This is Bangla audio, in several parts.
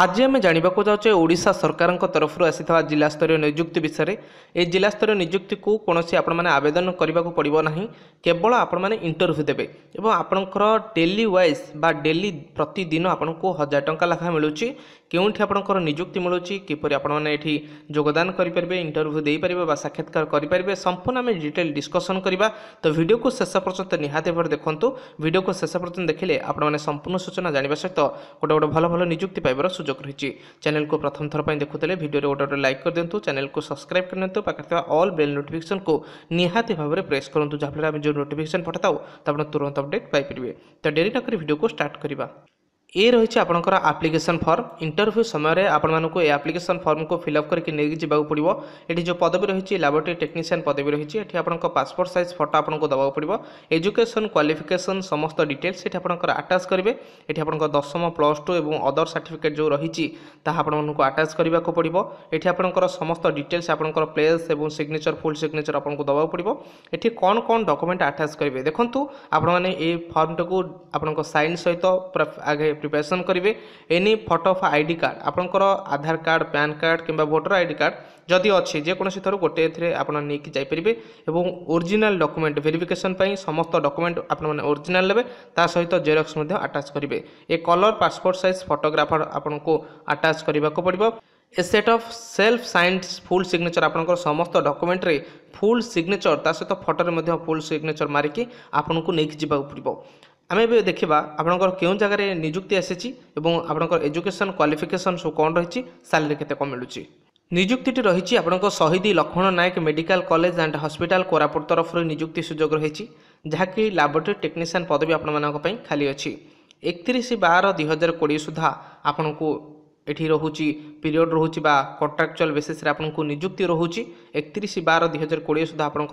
ଆଜି ଆମେ ଜାଣିବାକୁ ଯାଉଛେ ଓଡ଼ିଶା ସରକାରଙ୍କ ତରଫରୁ ଆସିଥିବା ଜିଲ୍ଲାସ୍ତରୀୟ ନିଯୁକ୍ତି ବିଷୟରେ ଏହି ଜିଲ୍ଲାସ୍ତରୀୟ ନିଯୁକ୍ତିକୁ କୌଣସି ଆପଣମାନେ ଆବେଦନ କରିବାକୁ ପଡ଼ିବ ନାହିଁ କେବଳ ଆପଣମାନେ ଇଣ୍ଟରଭ୍ୟୁ ଦେବେ ଏବଂ ଆପଣଙ୍କର ଡେଲି ୱାଇଜ୍ ବା ଡେଲି ପ୍ରତିଦିନ ଆପଣଙ୍କୁ ହଜାର ଟଙ୍କା ଲେଖାଏଁ ମିଳୁଛି କେଉଁଠି ଆପଣଙ୍କର ନିଯୁକ୍ତି ମିଳୁଛି କିପରି ଆପଣମାନେ ଏଠି ଯୋଗଦାନ କରିପାରିବେ ଇଣ୍ଟରଭ୍ୟୁ ଦେଇପାରିବେ ବା ସାକ୍ଷାତକାର କରିପାରିବେ ସମ୍ପୂର୍ଣ୍ଣ ଆମେ ଡିଟେଲ୍ ଡିସ୍କସନ୍ କରିବା ତ ଭିଡ଼ିଓକୁ ଶେଷ ପର୍ଯ୍ୟନ୍ତ ନିହାତି ଭାବରେ ଦେଖନ୍ତୁ ଭିଡ଼ିଓକୁ ଶେଷ ପର୍ଯ୍ୟନ୍ତ ଦେଖିଲେ ଆପଣମାନେ ସମ୍ପୂର୍ଣ୍ଣ ସୂଚନା ଜାଣିବା ସହିତ ଗୋଟେ ଗୋଟେ ଭଲ ଭଲ ନିଯୁକ୍ତି ପାଇବାର ସୁଯୋଗ ସୁଯୋଗ ରହିଛି ଚ୍ୟାନେଲକୁ ପ୍ରଥମ ଥର ପାଇଁ ଦେଖୁଥିଲେ ଭିଡ଼ିଓରେ ଗୋଟେ ଗୋଟେ ଲାଇକ୍ କରିଦିଅନ୍ତୁ ଚ୍ୟାନେଲକୁ ସବସ୍କ୍ରାଇବ୍ କରିନିଅନ୍ତୁ ପାଖରେ ଥିବା ଅଲ୍ ବେଲ୍ ନୋଟିଫିକେସନକୁ ନିହାତି ଭାବରେ ପ୍ରେସ୍ କରନ୍ତୁ ଯାହାଫଳରେ ଆମେ ଯେଉଁ ନୋଟିଫିକେସନ ପଠାଉ ତା ଆପଣ ତୁରନ୍ତ ଅପଡ଼େଟ୍ ପାଇପାରିବେ ତ ଡେରି ନ କରି ଭିଡ଼ିଓକୁ ଷ୍ଟାର୍ଟ କରିବା এ রয়েছে আপনার আপ্লিকেসন ফর্ম ইন্টরভ্যু সময় আপনার এই আপ্লিকেসন ফর্মকে ফিল আপ করি নিয়ে যাওয়া পড়ব এটি যে পদবী রয়েছে ল্যাবোরেটরি টেকনিসিয়ান পদবী রয়েছে এটি আপনার পাসপোর্ট সাইজ ফটো আপনার দেওয়া পড়ব এজুকেশন কোয়ালিফিকেসন সমস্ত ডিটেলস এটি আপনার আটাচ করবে এটি আপনার দশম প্লস টু এবং অদর সার্টিফিকেট যে রয়েছে তাহা আপনার আটাচ করা পড়ব এটি আপনার সমস্ত ডিটেলস আপনার প্লেস এবং সিগনেচর ফুল সিগনেচর আপনার দেওয়া পড়ব এটি কণ কণ ডকুমেন্ট আটাচ করবে দেখুন আপনার এই ফর্মটাকে আপনার সাইন সহ পুরা আগে ପ୍ରିପାରେସନ୍ କରିବେ any photo of I D card ଆପଣଙ୍କର ଆଧାର କାର୍ଡ଼ ପ୍ୟାନ୍ କାର୍ଡ଼ କିମ୍ବା ଭୋଟର ଆଇ ଡି କାର୍ଡ଼ ଯଦି ଅଛି ଯେକୌଣସି ଥରୁ ଗୋଟିଏ ଏଥିରେ ଆପଣ ନେଇକି ଯାଇପାରିବେ ଏବଂ ଓରିଜିନାଲ୍ ଡକୁମେଣ୍ଟ ଭେରିଫିକେସନ୍ ପାଇଁ ସମସ୍ତ ଡକୁମେଣ୍ଟ ଆପଣମାନେ ଓରିଜିନାଲ୍ ନେବେ ତା ସହିତ ଜେରକ୍ସ ମଧ୍ୟ ଆଟାଚ୍ କରିବେ ଏ କଲର୍ ପାସପୋର୍ଟ ସାଇଜ୍ ଫଟୋଗ୍ରାଫର ଆପଣଙ୍କୁ ଆଟାଚ୍ କରିବାକୁ ପଡ଼ିବ a set of self signs full signature ଆପଣଙ୍କର ସମସ୍ତ ଡକୁମେଣ୍ଟରେ ଫୁଲ୍ ସିଗ୍ନେଚର୍ ତା ସହିତ ଫଟୋରେ ମଧ୍ୟ ଫୁଲ୍ ସିଗ୍ନେଚର୍ ମାରିକି ଆପଣଙ୍କୁ ନେଇକି ଯିବାକୁ ପଡ଼ିବ ଆମେ ଏବେ ଦେଖିବା ଆପଣଙ୍କର କେଉଁ ଜାଗାରେ ନିଯୁକ୍ତି ଆସିଛି ଏବଂ ଆପଣଙ୍କର ଏଜୁକେସନ୍ କ୍ୱାଲିଫିକେସନ୍ ସବୁ କ'ଣ ରହିଛି ସାଲାରୀ କେତେ କ'ଣ ମିଳୁଛି ନିଯୁକ୍ତିଟି ରହିଛି ଆପଣଙ୍କ Shahid Laxman Nayak medical college and hospital Koraput ତରଫରୁ ନିଯୁକ୍ତି ସୁଯୋଗ ରହିଛି ଯାହାକି ଲାବୋରେଟୋରୀ ଟେକ୍ନିସିଆନ୍ ପଦବୀ ଆପଣମାନଙ୍କ ପାଇଁ ଖାଲି ଅଛି ଏକତିରିଶ ବାର ଦୁଇହଜାର କୋଡ଼ିଏ ସୁଦ୍ଧା ଆପଣଙ୍କୁ এটি রহুচি পিরিয়ড রহুচি বা কন্ট্রাকচুয়াল বেসিস আপনার নিযুক্তি রহুচি একত্রিশ বার দুই হাজার কোড়ি সুদ্ধা আপনার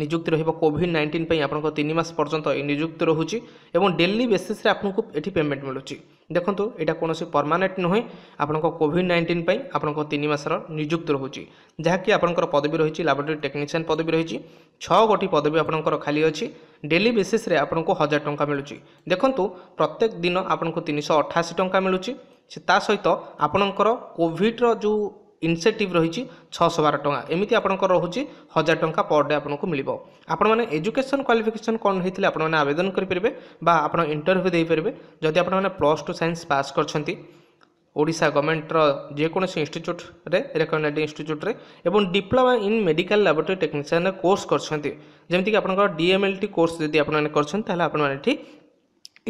নিযুক্তি রহব কোভিড নাইন্টিন আপনার তিন মাস পর্যন্ত এই নিযুক্তি রহুচি এবং ডেলি বেসিস আপনার এটি পেমেন্ট মিলুচি ଦେଖନ୍ତୁ ଏଇଟା କୌଣସି ପରମାନେଣ୍ଟ ନୁହେଁ ଆପଣଙ୍କ କୋଭିଡ଼ ନାଇଣ୍ଟିନ୍ ପାଇଁ ଆପଣଙ୍କ ତିନି ମାସର ନିଯୁକ୍ତି ରହୁଛି ଯାହାକି ଆପଣଙ୍କର ପଦବୀ ରହିଛି ଲାବୋରେଟୋରୀ ଟେକ୍ନିସିଆନ୍ ପଦବୀ ରହିଛି ଛଅ ଗୋଟି ପଦବୀ ଆପଣଙ୍କର ଖାଲି ଅଛି ଡେଲି ବେସିସ୍ରେ ଆପଣଙ୍କୁ ହଜାର ଟଙ୍କା ମିଳୁଛି ଦେଖନ୍ତୁ ପ୍ରତ୍ୟେକ ଦିନ ଆପଣଙ୍କୁ ତିନିଶହ ଅଠାଅଶୀ ଟଙ୍କା ମିଳୁଛି ସେ ତା ସହିତ ଆପଣଙ୍କର କୋଭିଡ଼ର ଯେଉଁ ইনসেটিভ রয়েছে ছশো বার টঙ্কা এমিতি আপনার রয়েছে হাজার টঙ্কা পর ডে আপনার মিলব আপনার এজুকেশন কোয়ালিফিকেসন কম হয়েছে আপনার আবেদন করে বা আপনার ইন্টরভিউ দিয়ে যদি আপনার প্লস টু সাইন্স পাস করছেন ଓଡ଼ିଶା ଗଭର୍ଣ୍ଣମେଣ୍ଟର ଯେକୌଣସି ଇନଷ୍ଟିଚ୍ୟୁଟ୍ରେ ରେକମେଣ୍ଡେଡ଼ ଇନଷ୍ଟିଚ୍ୟୁଟ୍ରେ ଏବଂ ଡିପ୍ଲୋମା ଇନ୍ ମେଡ଼ିକାଲ ଲାବୋରେଟୋରୀ ଟେକ୍ନିସିଆନରେ କୋର୍ସ କରିଛନ୍ତି ଯେମିତିକି ଆପଣଙ୍କର ଡିଏମ୍ଏଲ୍ଟି କୋର୍ସ ଯଦି ଆପଣମାନେ କରିଛନ୍ତି ତାହେଲେ ଆପଣମାନେ ଏଠି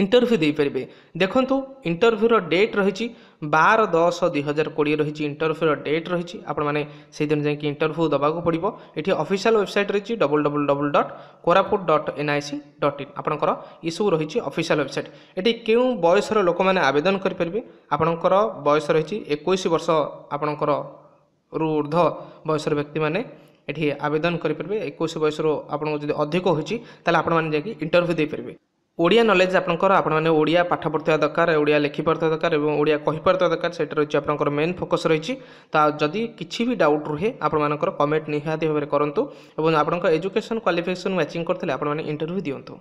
ইন্টরভ্যু ଦେଇପାରିବେ ଦେଖନ୍ତୁ ଇଣ୍ଟରଭ୍ୟୁର ଡେଟ୍ ରହିଛି ବାର ଦଶ ଦୁଇ ହଜାର କୋଡ଼ିଏ ରହିଛି ଇଣ୍ଟରଭ୍ୟୁର ଡେଟ୍ ରହିଛି ଆପଣମାନେ ସେଇଦିନ ଯାଇକି ଇଣ୍ଟରଭ୍ୟୁ ଦେବାକୁ ପଡ଼ିବ ଏଠି ଅଫିସିଆଲ୍ ୱେବସାଇଟ୍ ରହିଛି double double double dot Koraput dot NIC dot in ଆପଣଙ୍କର ଏସବୁ ରହିଛି ଅଫିସିଆଲ୍ ୱେବସାଇଟ୍ ଏଠି କେଉଁ ବୟସର ଲୋକମାନେ ଆବେଦନ କରିପାରିବେ ଆପଣଙ୍କର ବୟସ ରହିଛି ଏକୋଇଶ ବର୍ଷ ଆପଣଙ୍କର ରୁ ଉର୍ଦ୍ଧ୍ୱ ବୟସର ବ୍ୟକ୍ତିମାନେ ଏଠି ଆବେଦନ କରିପାରିବେ ଏକୋଇଶ ବୟସରୁ ଆପଣଙ୍କୁ ଯଦି ଅଧିକ ହୋଇଛି ତାହେଲେ ଆପଣମାନେ ଯାଇକି ଇଣ୍ଟରଭ୍ୟୁ ଦେଇପାରିବେ ଓଡ଼ିଆ ନଲେଜ୍ ଆପଣଙ୍କର ଆପଣମାନେ ଓଡ଼ିଆ ପାଠ ପଢ଼ୁଥିବା ଦରକାର ଓଡ଼ିଆ ଲେଖିପାରୁଥିବା ଦରକାର ଏବଂ ଓଡ଼ିଆ କହିପାରୁଥିବା ଦରକାର ସେଇଟା ରହିଛି ଆପଣଙ୍କର ମେନ୍ ଫୋକସ୍ ରହିଛି ତା ଯଦି କିଛି ବି ଡାଉଟ୍ ରୁହେ ଆପଣମାନଙ୍କର କମେଣ୍ଟ ନିହାତି ଭାବରେ କରନ୍ତୁ ଏବଂ ଆପଣଙ୍କ ଏଜୁକେସନ୍ କ୍ୱାଲିଫିକେସନ୍ ମ୍ୟାଚିଂ କରିଥିଲେ ଆପଣମାନେ ଇଣ୍ଟରଭ୍ୟୁ ଦିଅନ୍ତୁ